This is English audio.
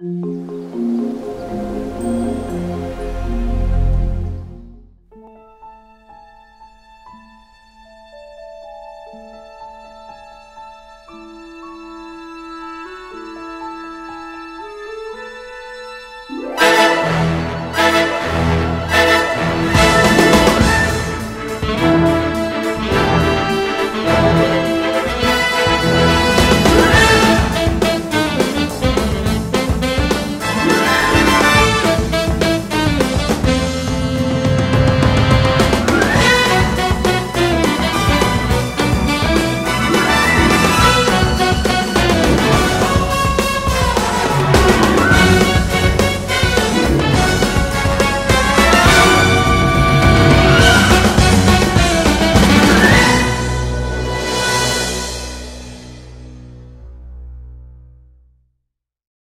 you